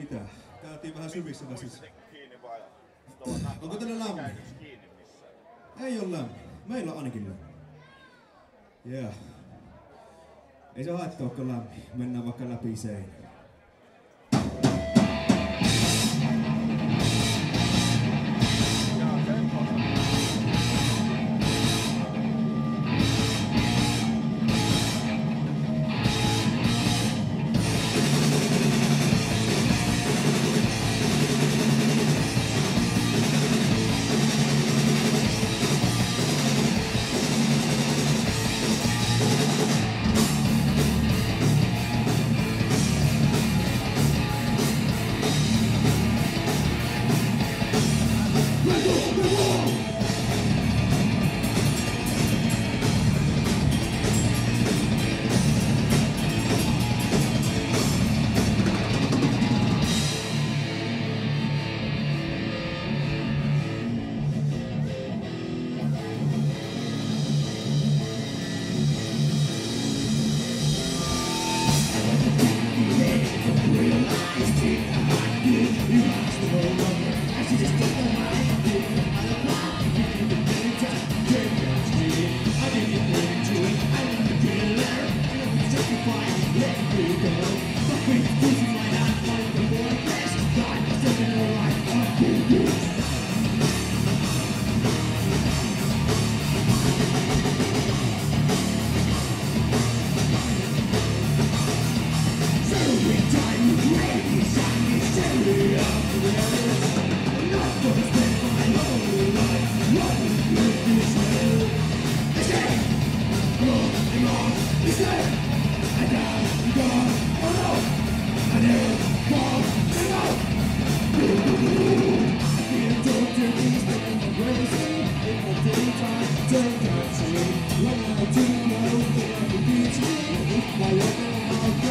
Sitä. Käytiin vähän syvissä? Tuolla Onko teillä lämmin? Ei ole lämmin. Meillä on ainakin lämmin. Yeah. Ei se haittaa, onko lämmin. Mennään vaikka läpi seinään.